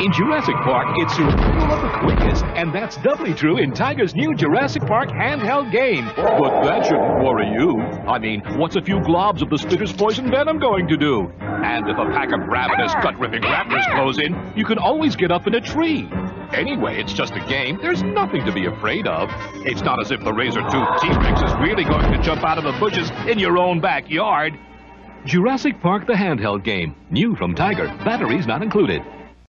In Jurassic Park, it's survival of the quickest, and that's doubly true in Tiger's new Jurassic Park handheld game. But that shouldn't worry you. I mean, what's a few globs of the Spitter's poison venom going to do? And if a pack of ravenous, gut-ripping raptors close in, you can always get up in a tree. Anyway, it's just a game. There's nothing to be afraid of. It's not as if the razor-toothed T-Rex is really going to jump out of the bushes in your own backyard. Jurassic Park the handheld game. New from Tiger. Batteries not included.